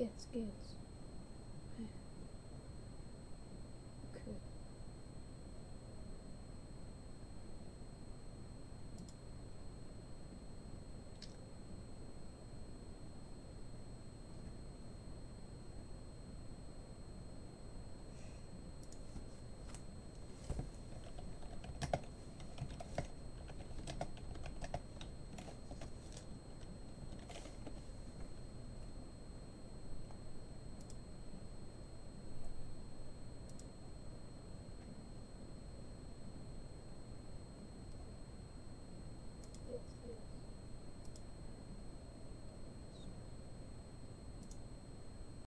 Yes, yes.